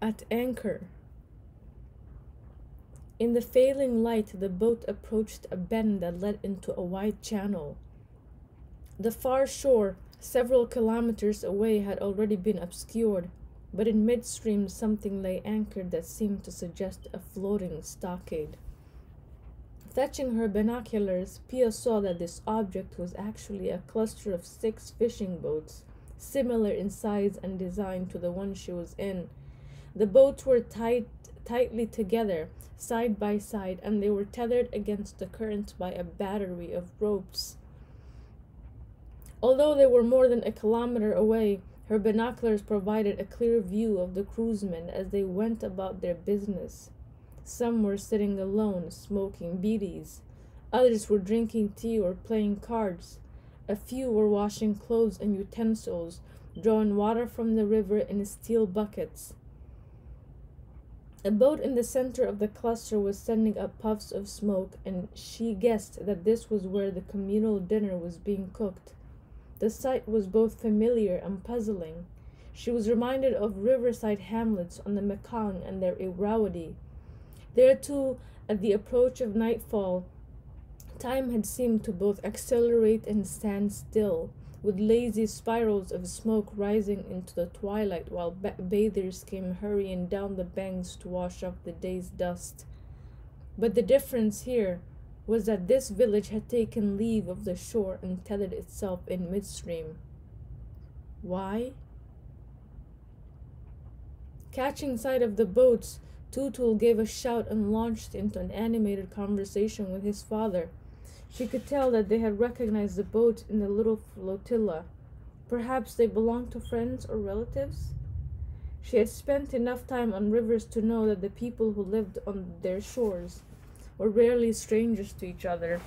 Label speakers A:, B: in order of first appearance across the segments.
A: At anchor. In the failing light, the boat approached a bend that led into a wide channel. The far shore, several kilometers away, had already been obscured, but in midstream something lay anchored that seemed to suggest a floating stockade. Fetching her binoculars, Piya saw that this object was actually a cluster of six fishing boats, similar in size and design to the one she was in. The boats were tied tightly together, side by side, and they were tethered against the current by a battery of ropes. Although they were more than a kilometer away, her binoculars provided a clear view of the cruisemen as they went about their business. Some were sitting alone, smoking beedies. Others were drinking tea or playing cards. A few were washing clothes and utensils, drawing water from the river in steel buckets. A boat in the center of the cluster was sending up puffs of smoke, and she guessed that this was where the communal dinner was being cooked. The sight was both familiar and puzzling. She was reminded of riverside hamlets on the Mekong and their Irrawaddy. There, too, at the approach of nightfall, time had seemed to both accelerate and stand still, with lazy spirals of smoke rising into the twilight while ba- bathers came hurrying down the banks to wash off the day's dust. But the difference here was that this village had taken leave of the shore and tethered itself in midstream. Why? Catching sight of the boats, Tutul gave a shout and launched into an animated conversation with his father. She could tell that they had recognized the boats in the little flotilla. Perhaps they belonged to friends or relatives? She had spent enough time on rivers to know that the people who lived on their shores were rarely strangers to each other.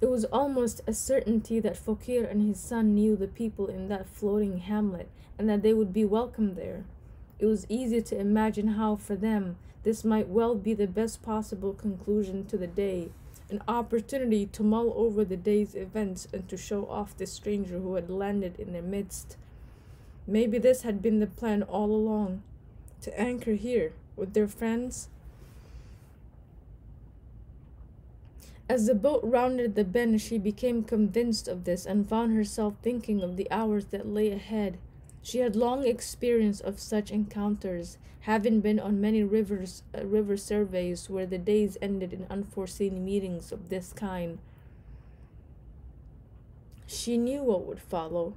A: It was almost a certainty that Fokir and his son knew the people in that floating hamlet and that they would be welcome there. It was easy to imagine how, for them, this might well be the best possible conclusion to the day, an opportunity to mull over the day's events and to show off the stranger who had landed in their midst. Maybe this had been the plan all along to anchor here with their friends. As the boat rounded the bend, she became convinced of this and found herself thinking of the hours that lay ahead. She had long experience of such encounters, having been on many rivers, uh, river surveys where the days ended in unforeseen meetings of this kind. She knew what would follow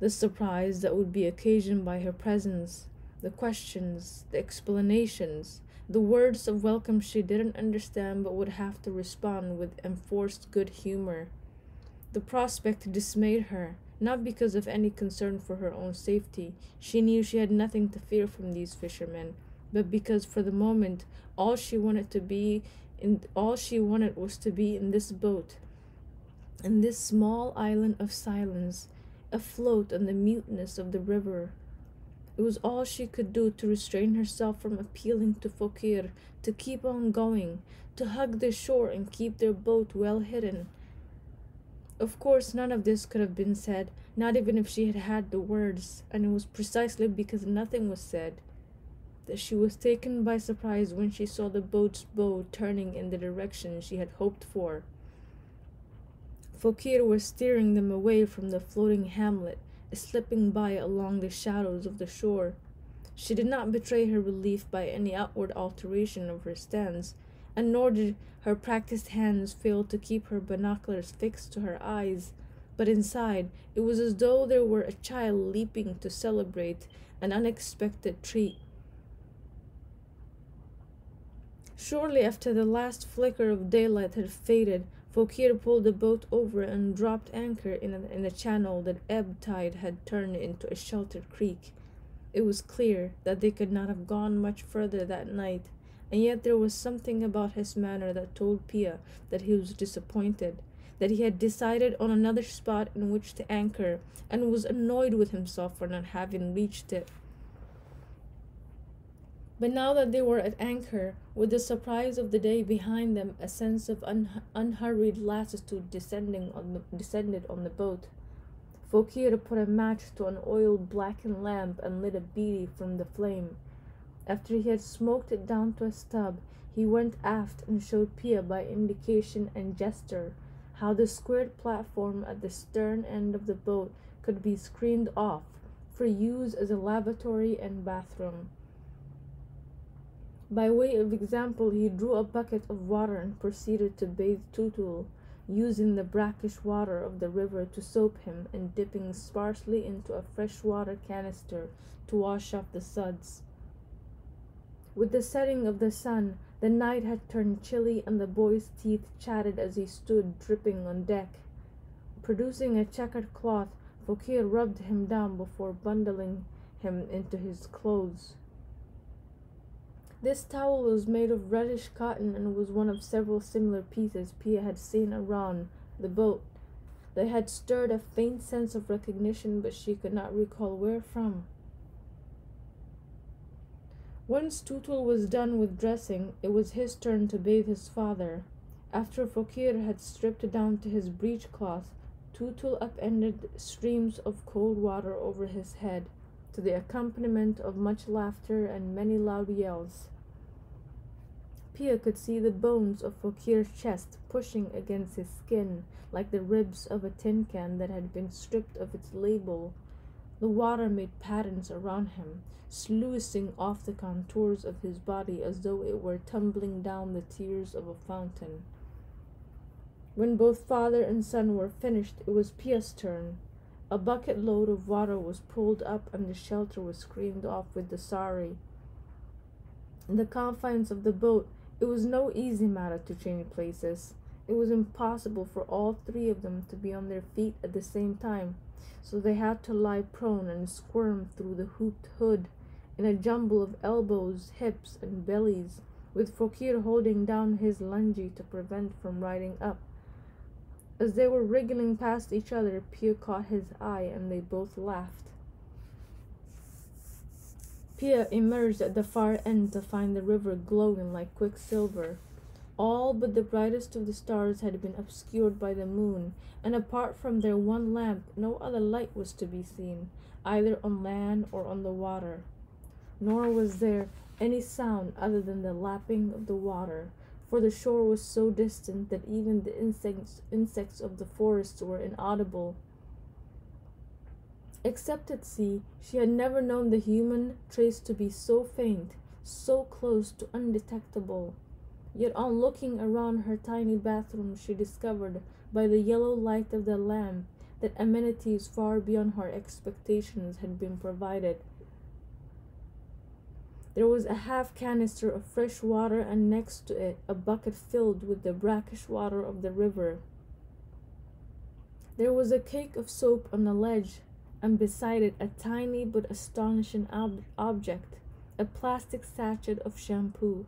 A: the surprise that would be occasioned by her presence, the questions, the explanations, the words of welcome she didn't understand but would have to respond with enforced good humor. The prospect dismayed her not because of any concern for her own safety. She knew she had nothing to fear from these fishermen, but because for the moment all she wanted to be in all she wanted was to be in this boat, in this small island of silence, afloat on the muteness of the river. It was all she could do to restrain herself from appealing to Fokir to keep on going, to hug the shore and keep their boat well hidden. Of course, none of this could have been said, not even if she had had the words, and it was precisely because nothing was said that she was taken by surprise when she saw the boat's bow turning in the direction she had hoped for. Fokir was steering them away from the floating hamlet, slipping by along the shadows of the shore. She did not betray her relief by any outward alteration of her stance, and nor did her practiced hands fail to keep her binoculars fixed to her eyes, but inside it was as though there were a child leaping to celebrate an unexpected treat. Shortly after the last flicker of daylight had faded, Fokir pulled the boat over and dropped anchor in a, in a channel that ebb tide had turned into a sheltered creek. It was clear that they could not have gone much further that night, and yet there was something about his manner that told Piya that he was disappointed, that he had decided on another spot in which to anchor, and was annoyed with himself for not having reached it. But now that they were at anchor, with the surprise of the day behind them, a sense of un- unhurried lassitude descending on the, descended on the boat. Fokir put a match to an oil blackened lamp and lit a beady from the flame. After he had smoked it down to a stub, he went aft and showed Piya by indication and gesture how the squared platform at the stern end of the boat could be screened off for use as a lavatory and bathroom. By way of example, he drew a bucket of water and proceeded to bathe Tutul, using the brackish water of the river to soap him and dipping sparsely into a fresh water canister to wash off the suds. With the setting of the sun, the night had turned chilly and the boy's teeth chattered as he stood dripping on deck. Producing a checkered cloth, Fokir rubbed him down before bundling him into his clothes. This towel was made of reddish cotton and was one of several similar pieces Piya had seen around the boat. They had stirred a faint sense of recognition, but she could not recall where from. Once Tutul was done with dressing, it was his turn to bathe his father. After Fokir had stripped down to his breechcloth, Tutul upended streams of cold water over his head, to the accompaniment of much laughter and many loud yells. Piya could see the bones of Fokir's chest pushing against his skin like the ribs of a tin can that had been stripped of its label. The water made patterns around him, sluicing off the contours of his body as though it were tumbling down the tiers of a fountain. When both father and son were finished, it was Piya's turn. A bucket load of water was pulled up and the shelter was screened off with the sari. In the confines of the boat, it was no easy matter to change places. It was impossible for all three of them to be on their feet at the same time, so they had to lie prone and squirm through the hooped hood in a jumble of elbows, hips, and bellies, with Fokir holding down his lungi to prevent from riding up. As they were wriggling past each other, Piya caught his eye and they both laughed. Piya emerged at the far end to find the river glowing like quicksilver. All but the brightest of the stars had been obscured by the moon, and apart from their one lamp, no other light was to be seen, either on land or on the water nor was there any sound other than the lapping of the water, for the shore was so distant that even the insects, insects of the forest were inaudible. Except at sea, she had never known the human trace to be so faint, so close to undetectable. Yet on looking around her tiny bathroom, she discovered, by the yellow light of the lamp, that amenities far beyond her expectations had been provided. There was a half canister of fresh water, and next to it, a bucket filled with the brackish water of the river. There was a cake of soap on a ledge, and beside it, a tiny but astonishing ob- object a plastic sachet of shampoo.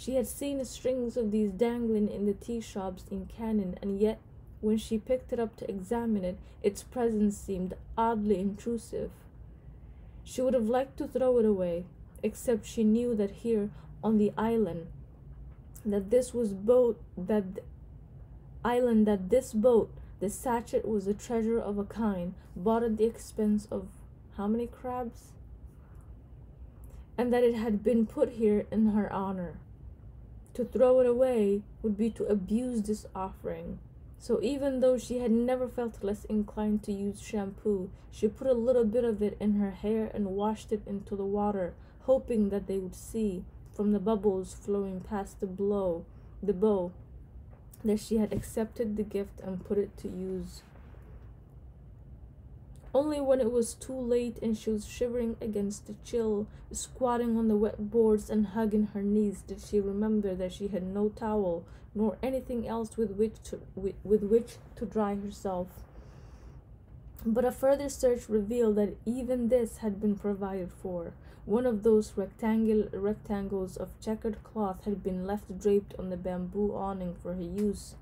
A: She had seen strings of these dangling in the tea shops in Canning, and yet, when she picked it up to examine it, its presence seemed oddly intrusive. She would have liked to throw it away, except she knew that here on the island that this was boat that island that this boat the sachet was a treasure of a kind bought at the expense of how many crabs and that it had been put here in her honor to throw it away would be to abuse this offering so even though she had never felt less inclined to use shampoo she put a little bit of it in her hair and washed it into the water hoping that they would see from the bubbles flowing past the blow the bow that she had accepted the gift and put it to use. Only when it was too late and she was shivering against the chill, squatting on the wet boards and hugging her knees, did she remember that she had no towel nor anything else with which to, with, with which to dry herself. But a further search revealed that even this had been provided for. One of those rectangle, rectangles of checkered cloth had been left draped on the bamboo awning for her use.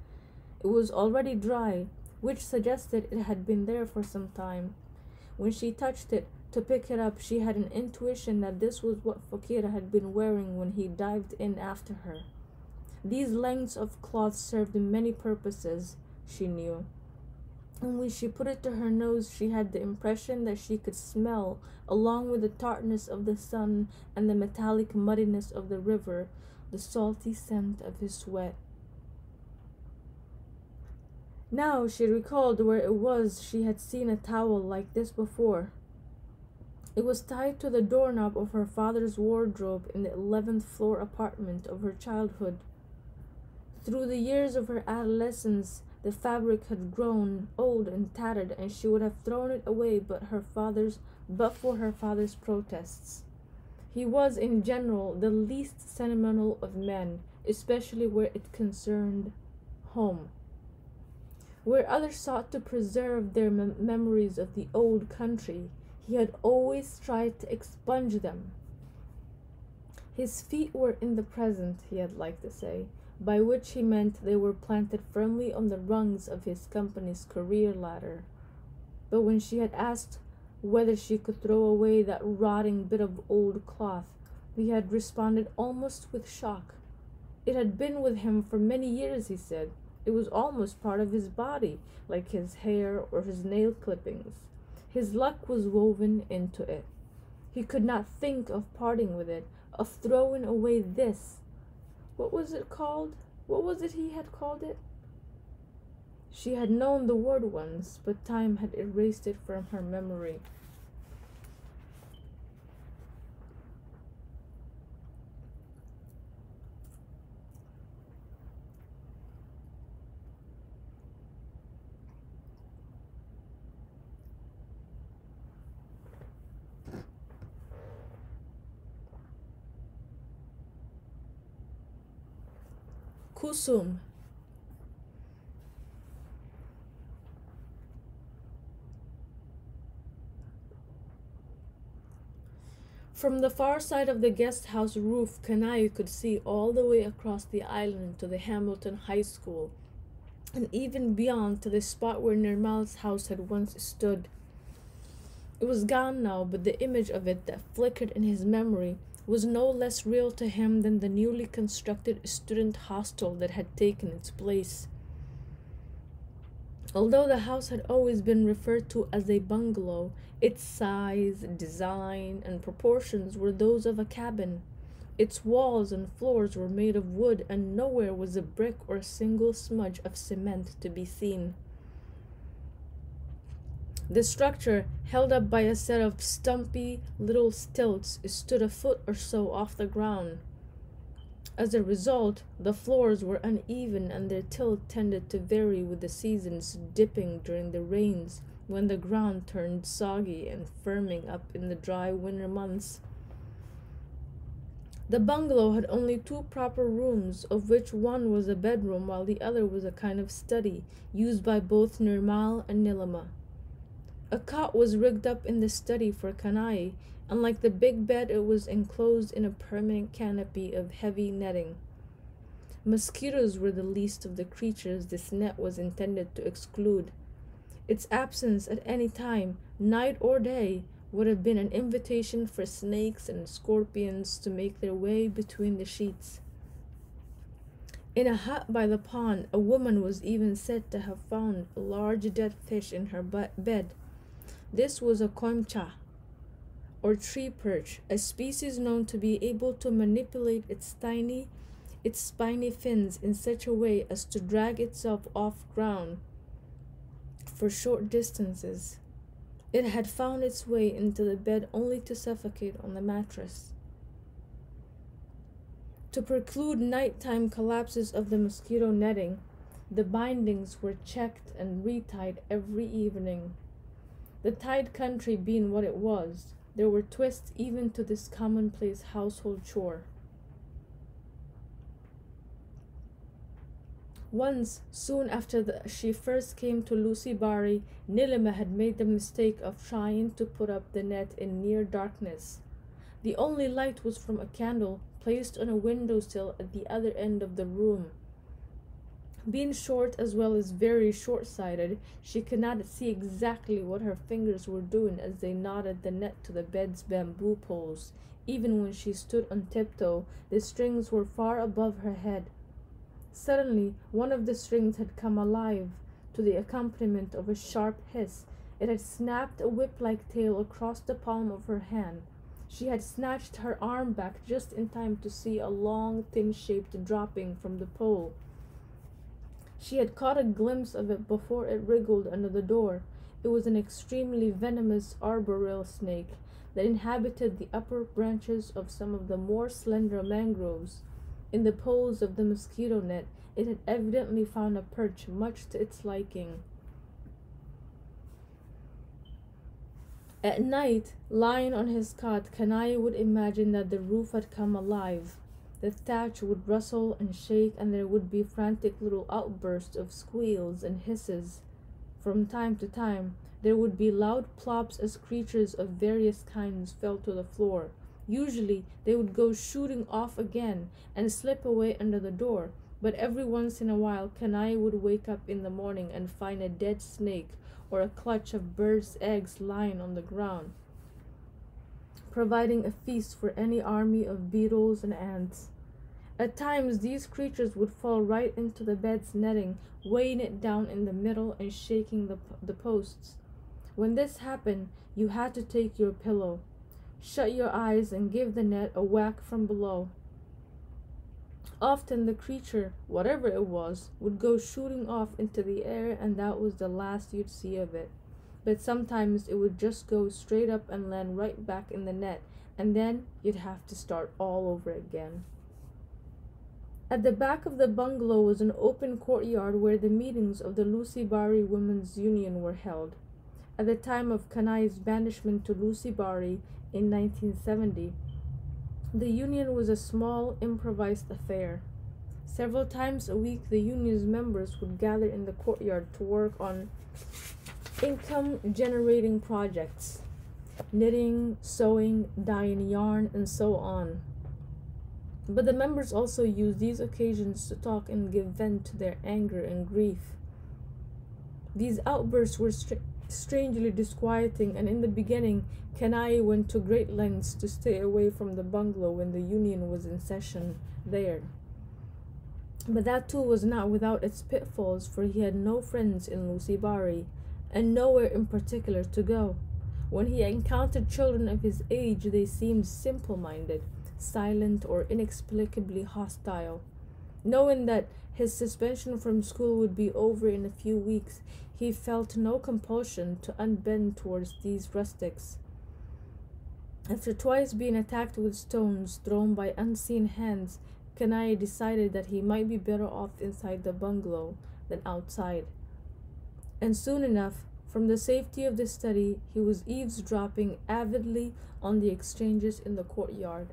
A: It was already dry, which suggested it had been there for some time. When she touched it to pick it up, she had an intuition that this was what Fokir had been wearing when he dived in after her. These lengths of cloth served many purposes, she knew. and when she put it to her nose, she had the impression that she could smell, along with the tartness of the sun and the metallic muddiness of the river, the salty scent of his sweat. Now she recalled where it was she had seen a towel like this before. It was tied to the doorknob of her father's wardrobe in the eleventh floor apartment of her childhood. Through the years of her adolescence, the fabric had grown old and tattered, and she would have thrown it away but her father's but for her father's protests. He was in general the least sentimental of men, especially where it concerned home. Where others sought to preserve their mem- memories of the old country, he had always tried to expunge them. His feet were in the present, he had liked to say, by which he meant they were planted firmly on the rungs of his company's career ladder. But when she had asked whether she could throw away that rotting bit of old cloth, he had responded almost with shock. It had been with him for many years, he said. It was almost part of his body, like his hair or his nail clippings. His luck was woven into it. He could not think of parting with it, of throwing away this. What was it called? What was it he had called it? She had known the word once, but time had erased it from her memory. Kusum. From the far side of the guest house roof, Kanai could see all the way across the island to the Hamilton High School, and even beyond to the spot where Nirmal's house had once stood. It was gone now, but the image of it that flickered in his memory was no less real to him than the newly constructed student hostel that had taken its place. Although the house had always been referred to as a bungalow, its size, design, and proportions were those of a cabin. Its walls and floors were made of wood, and nowhere was a brick or a single smudge of cement to be seen. The structure, held up by a set of stumpy little stilts, stood a foot or so off the ground. As a result, the floors were uneven and their tilt tended to vary with the seasons, dipping during the rains when the ground turned soggy and firming up in the dry winter months. The bungalow had only two proper rooms, of which one was a bedroom while the other was a kind of study used by both Nirmal and Nilima. A cot was rigged up in the study for Kanai, and like the big bed, it was enclosed in a permanent canopy of heavy netting. Mosquitoes were the least of the creatures this net was intended to exclude. Its absence at any time, night or day, would have been an invitation for snakes and scorpions to make their way between the sheets. In a hut by the pond, a woman was even said to have found a large dead fish in her bed. This was a concha, or tree perch, a species known to be able to manipulate its tiny, its spiny fins in such a way as to drag itself off ground for short distances. It had found its way into the bed only to suffocate on the mattress. To preclude nighttime collapses of the mosquito netting, the bindings were checked and retied every evening. The tide country being what it was, there were twists even to this commonplace household chore. Once, soon after the, she first came to Lusibari, Nilima had made the mistake of trying to put up the net in near darkness. The only light was from a candle placed on a window sill at the other end of the room. Being short as well as very short sighted, she could not see exactly what her fingers were doing as they knotted the net to the bed's bamboo poles. Even when she stood on tiptoe, the strings were far above her head. Suddenly, one of the strings had come alive to the accompaniment of a sharp hiss. It had snapped a whip like tail across the palm of her hand. She had snatched her arm back just in time to see a long, thin shaped dropping from the pole. She had caught a glimpse of it before it wriggled under the door. It was an extremely venomous arboreal snake that inhabited the upper branches of some of the more slender mangroves. In the poles of the mosquito net, it had evidently found a perch much to its liking. At night, lying on his cot, Kanai would imagine that the roof had come alive. The thatch would rustle and shake, and there would be frantic little outbursts of squeals and hisses. From time to time, there would be loud plops as creatures of various kinds fell to the floor. Usually, they would go shooting off again and slip away under the door, but every once in a while, Kanai would wake up in the morning and find a dead snake or a clutch of birds' eggs lying on the ground, providing a feast for any army of beetles and ants. At times, these creatures would fall right into the bed's netting, weighing it down in the middle and shaking the, the posts. When this happened, you had to take your pillow, shut your eyes, and give the net a whack from below. Often the creature, whatever it was, would go shooting off into the air, and that was the last you'd see of it. But sometimes it would just go straight up and land right back in the net, and then you'd have to start all over again. At the back of the bungalow was an open courtyard where the meetings of the Lusibari Women's Union were held. At the time of Kanai's banishment to Lusibari in 1970, the union was a small, improvised affair. Several times a week, the union's members would gather in the courtyard to work on income generating projects knitting, sewing, dyeing yarn, and so on. But the members also used these occasions to talk and give vent to their anger and grief. These outbursts were str- strangely disquieting, and in the beginning, Kanai went to great lengths to stay away from the bungalow when the union was in session there. But that too was not without its pitfalls, for he had no friends in Lusibari, and nowhere in particular to go. When he encountered children of his age, they seemed simple minded, silent, or inexplicably hostile. Knowing that his suspension from school would be over in a few weeks, he felt no compulsion to unbend towards these rustics. After twice being attacked with stones thrown by unseen hands, Kanai decided that he might be better off inside the bungalow than outside. And soon enough, from the safety of the study, he was eavesdropping avidly on the exchanges in the courtyard.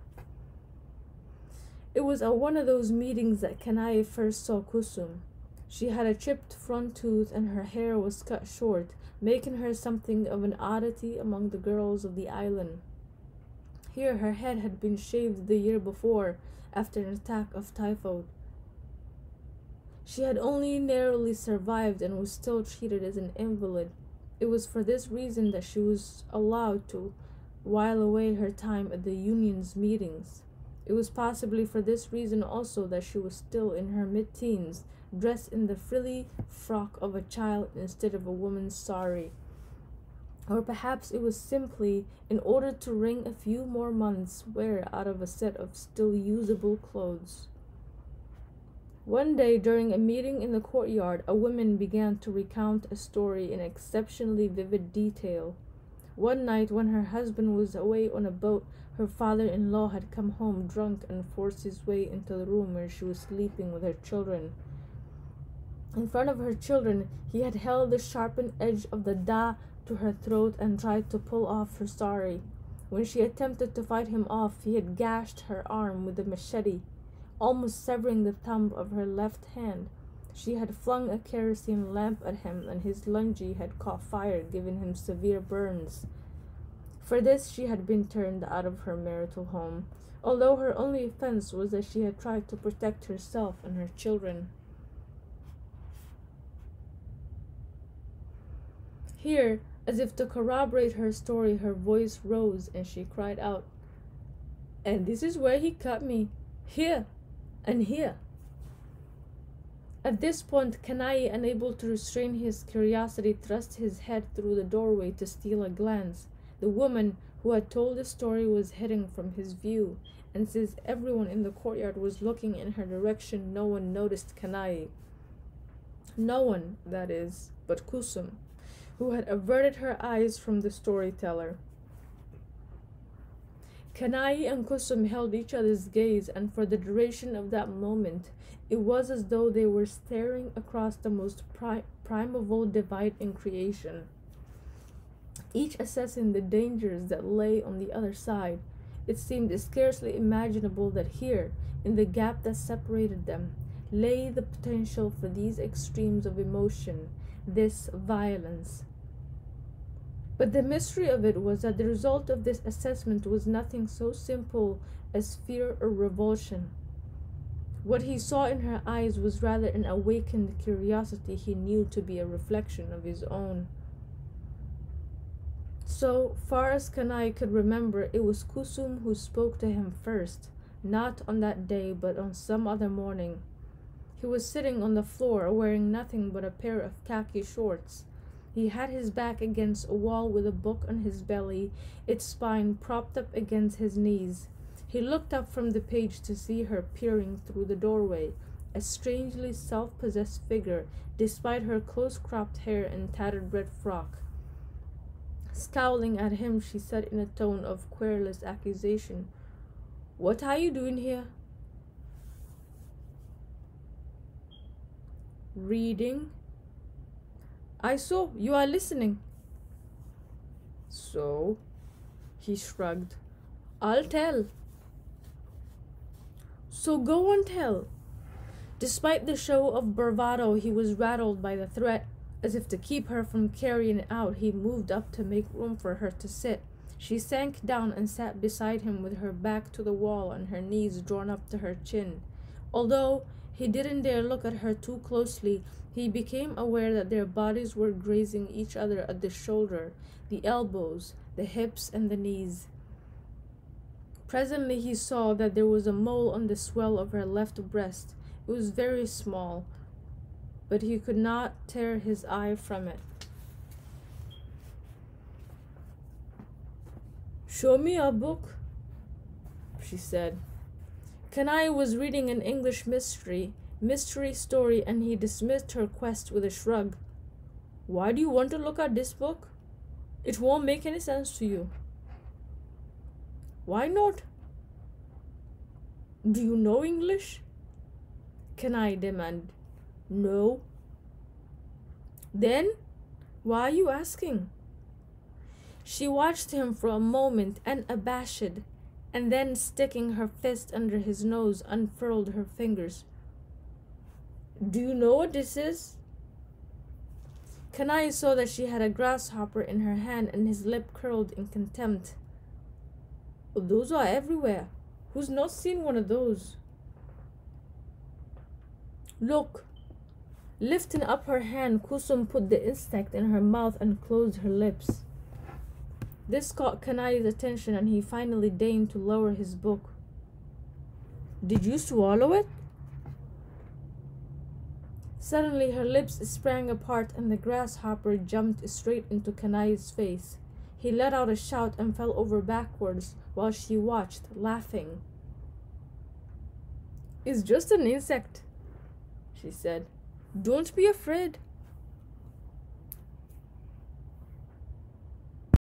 A: It was at one of those meetings that Kanai first saw Kusum. She had a chipped front tooth and her hair was cut short, making her something of an oddity among the girls of the island. Here her head had been shaved the year before after an attack of typhoid. She had only narrowly survived and was still treated as an invalid. It was for this reason that she was allowed to while away her time at the union's meetings. It was possibly for this reason also that she was still in her mid teens dressed in the frilly frock of a child instead of a woman's sari. Or perhaps it was simply in order to wring a few more months' wear out of a set of still usable clothes. One day during a meeting in the courtyard, a woman began to recount a story in exceptionally vivid detail. One night, when her husband was away on a boat, her father in law had come home drunk and forced his way into the room where she was sleeping with her children. In front of her children, he had held the sharpened edge of the da to her throat and tried to pull off her sari. When she attempted to fight him off, he had gashed her arm with a machete, almost severing the thumb of her left hand. She had flung a kerosene lamp at him, and his lungi had caught fire, giving him severe burns. For this, she had been turned out of her marital home, although her only offense was that she had tried to protect herself and her children. Here, as if to corroborate her story, her voice rose and she cried out, And this is where he cut me. Here and here. At this point, Kanai, unable to restrain his curiosity, thrust his head through the doorway to steal a glance. The woman who had told the story was hidden from his view, and since everyone in the courtyard was looking in her direction, no one noticed Kanai. No one, that is, but Kusum, who had averted her eyes from the storyteller. Kanai and Kusum held each other's gaze, and for the duration of that moment, it was as though they were staring across the most pri- primeval divide in creation, each assessing the dangers that lay on the other side. It seemed scarcely imaginable that here, in the gap that separated them, lay the potential for these extremes of emotion, this violence. But the mystery of it was that the result of this assessment was nothing so simple as fear or revulsion. What he saw in her eyes was rather an awakened curiosity he knew to be a reflection of his own. So far as Kanai could remember, it was Kusum who spoke to him first, not on that day, but on some other morning. He was sitting on the floor, wearing nothing but a pair of khaki shorts. He had his back against a wall with a book on his belly, its spine propped up against his knees. He looked up from the page to see her peering through the doorway, a strangely self possessed figure, despite her close cropped hair and tattered red frock. Scowling at him, she said in a tone of querulous accusation, What are you doing here? Reading. I saw you are listening. So? He shrugged. I'll tell. So go and tell. Despite the show of bravado, he was rattled by the threat as if to keep her from carrying it out, he moved up to make room for her to sit. She sank down and sat beside him with her back to the wall and her knees drawn up to her chin. Although he didn't dare look at her too closely, he became aware that their bodies were grazing each other at the shoulder, the elbows, the hips, and the knees. Presently he saw that there was a mole on the swell of her left breast. It was very small, but he could not tear his eye from it. Show me a book, she said. Kanai was reading an English mystery, mystery story, and he dismissed her quest with a shrug. Why do you want to look at this book? It won't make any sense to you. Why not? Do you know English? Kanai demanded. No. Then, why are you asking? She watched him for a moment, unabashed, and then, sticking her fist under his nose, unfurled her fingers. Do you know what this is? Kanai saw that she had a grasshopper in her hand, and his lip curled in contempt. those are everywhere. Who's not seen one of those? Look, Lifting up her hand, Kusum put the insect in her mouth and closed her lips. This caught Kanai's attention and he finally deigned to lower his book. Did you swallow it? Suddenly her lips sprang apart and the grasshopper jumped straight into Kanai's face. He let out a shout and fell over backwards while she watched, laughing. It's just an insect, she said. Don't be afraid.